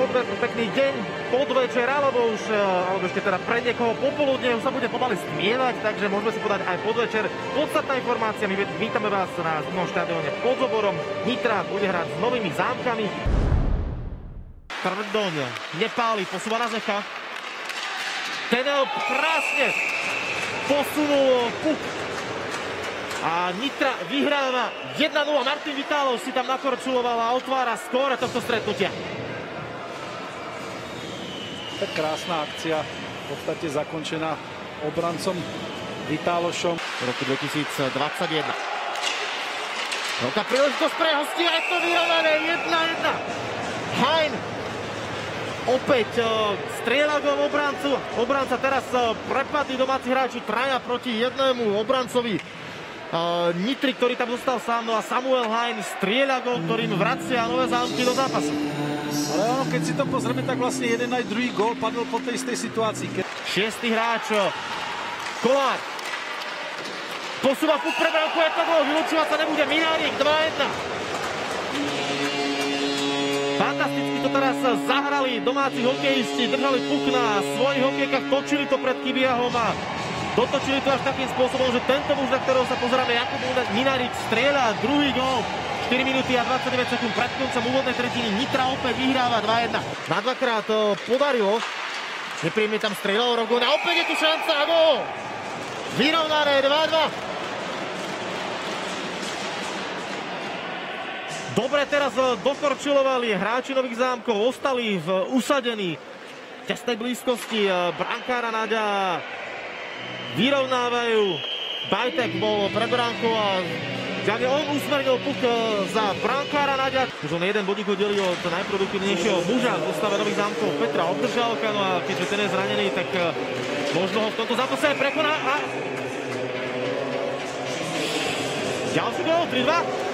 pod, pekný deň, podvečer, alebo už, e, alebo ešte teda pre niekoho popoludne, už sa bude pomaly stmievať, takže môžeme si podať aj podvečer. Podstatná informácia, my vítame vás na zimnom štadióne pod Zoborom. Nitra bude hrať s novými zámkami. Tvrdoň nepáli, posúva na Zecha. Ten krásne posunul puk a Nitra vyhráva 1-0. Martin Vitálov si tam nakorčuloval a otvára skóre tohto stretnutia. Tak krásna akcia, v podstate zakončená obrancom Vitálošom. V roku 2021. Veľká príležitosť pre hosti a je to vyrovnané 1-1. Hein opäť uh, strieľa gol obrancu. Obranca teraz uh, prepadli domáci hráči traja proti jednému obrancovi uh, Nitri, ktorý tam zostal sám, no a Samuel Hain strieľa gol, ktorým vracia nové zámky do zápasu. Ale ono, keď si to pozrieme, tak vlastne jeden aj druhý gol padol po tej istej situácii. Ke... Šiestý hráč, Kolár. Posúva puk pre branku, je to gol, vylúčovať sa nebude, Minárik 2-1. Fantasticky to teraz zahrali domáci hokejisti, držali puk na svojich hokejkách, točili to pred Kibiahom a Dotočili to až takým spôsobom, že tento muž, na ktorého sa pozeráme, Jakub Minarik strieľa druhý gól. 4 minúty a 29 sekúnd pred koncom úvodnej tretiny. Nitra opäť vyhráva 2-1. Na dvakrát to podarilo. Nepríjemne tam strieľal Rogon a opäť je tu šanca a gól. Vyrovnané 2-2. Dobre teraz dokorčilovali hráči Nových zámkov, ostali v usadení v tesnej blízkosti brankára Naďa vyrovnávajú. Bajtek bol pre bránku a Ďalej on usmernil puk e, za brankára Naďa. Už on jeden bodík delí od najproduktívnejšieho muža v zostave Nových zámkov Petra Obdržalka. No a keďže ten je zranený, tak e, možno ho v tomto zápase aj prekoná. A... Ďalší gol, 3-2.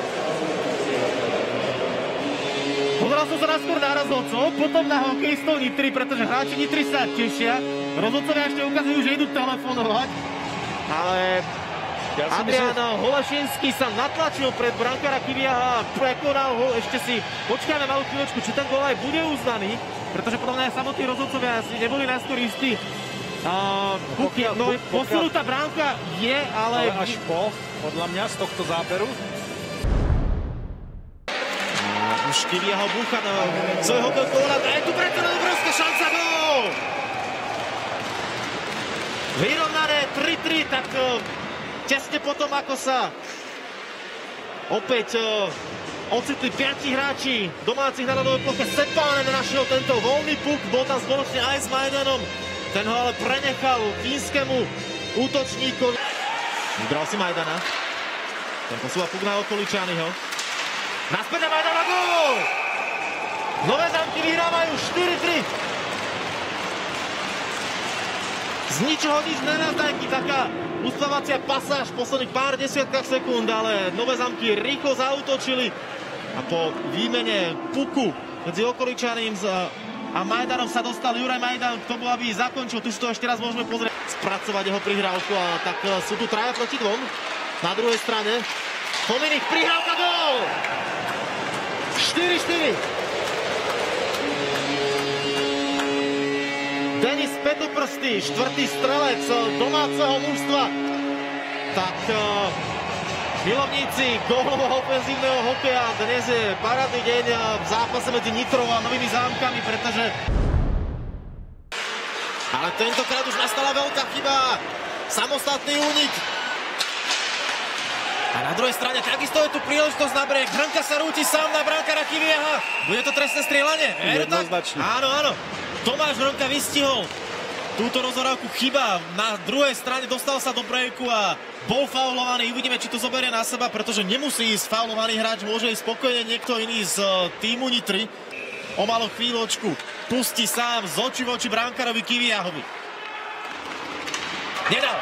Pozeral som sa naskôr na rozhodcov, potom na hokejistov Nitry, pretože hráči Nitry sa tešia. Rozhodcovia ešte ukazujú, že idú telefonovať, ale ja Adrian myslím... Holašinský sa natlačil pred brankára Kiviaha prekonal ho. Ešte si počkáme malú chvíľočku, či ten gol aj bude uznaný, pretože podľa mňa samotní rozhodcovia asi neboli najskôr istí. Uh, pokiaľ, no, pokiaľ, posunutá bránka je, ale... ale až po, podľa mňa, z tohto záberu. Uh, už Kiviaho búcha na svojho góla. A je tu preto obrovská šanca, gól! Vyrovnané 3-3, tak uh, tesne potom, ako sa opäť uh, ocitli piati hráči domácich na ľadovej ploche. Sepánen našiel tento voľný puk, bol tam spoločne aj s Majdanom. Ten ho ale prenechal fínskemu útočníkovi. Vybral si Majdana. Ten posúva puk na okoličányho. Naspäť na Majdana, gól! Nové zámky vyhrávajú 4-3. Z ničoho nič nenazdajky, taká ustávacia pasáž v posledných pár desiatkách sekúnd, ale nové zamky rýchlo zautočili a po výmene puku medzi okoličaným a Majdanom sa dostal Juraj Majdan k tomu, aby zakončil. Tu si to ešte raz môžeme pozrieť, spracovať jeho prihrávku a tak e, sú tu traja proti dvom. Na druhej strane Hominik, prihrávka, gól! 4-4. Denis Petoprsty, štvrtý strelec domáceho mužstva. Tak uh, milovníci gólového ofenzívneho hokeja, dnes je parádny deň v zápase medzi Nitrou a Novými zámkami, pretože ale tentokrát už nastala veľká chyba. Samostatný únik. A na druhej strane takisto je tu príležitosť na breh. Hrnka sa rúti sám na brankára Kivieha. Bude to trestné strieľanie? Jednoznačne. Áno, áno. Tomáš Ronka vystihol túto rozhorávku chyba. Na druhej strane dostal sa do breaku a bol faulovaný. Uvidíme, či to zoberie na seba, pretože nemusí ísť faulovaný hráč, môže ísť spokojne niekto iný z e, týmu Nitry. O malú chvíľočku pustí sám z oči voči brankárovi Kiviahovi. Nedal.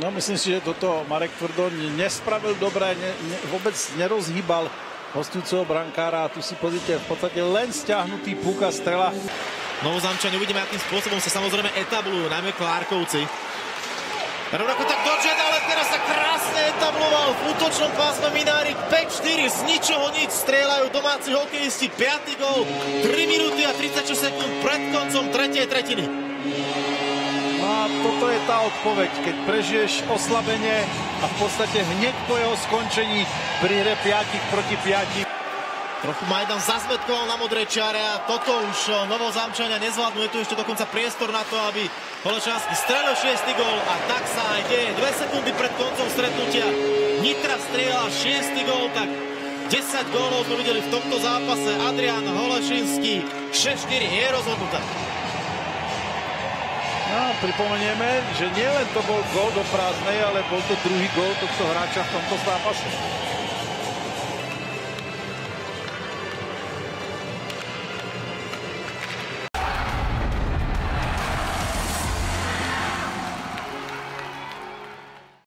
No myslím si, že toto Marek Tvrdo nespravil dobre, ne, ne, vôbec nerozhýbal hostujúceho brankára. Tu si pozrite, v podstate len stiahnutý púka strela. Novozamčani, uvidíme, akým spôsobom sa samozrejme etablujú, najmä Klárkovci. Rovnako tak Dodžet, ale teraz sa krásne etabloval v útočnom pásme Minárik 5-4, z ničoho nič strieľajú domáci hokejisti, 5. gol, 3 minúty a 36 sekúnd pred koncom tretej tretiny. Toto je tá odpoveď, keď prežiješ oslabenie a v podstate hneď po jeho skončení pri hre 5 proti 5 Trochu Majdan zazmetkoval na modrej čiare a toto už novozámčania nezvládnu. Je tu ešte dokonca priestor na to, aby Holečanský strelil 6. gól a tak sa aj deje. 2 sekundy pred koncom stretnutia Nitra strieľa 6. gól, tak 10 gólov sme videli v tomto zápase. Adrian Holešinský 6-4 je rozhodnutá. No, pripomenieme, že nielen to bol gól do prázdnej, ale bol to druhý gól tohto hráča v tomto zápase.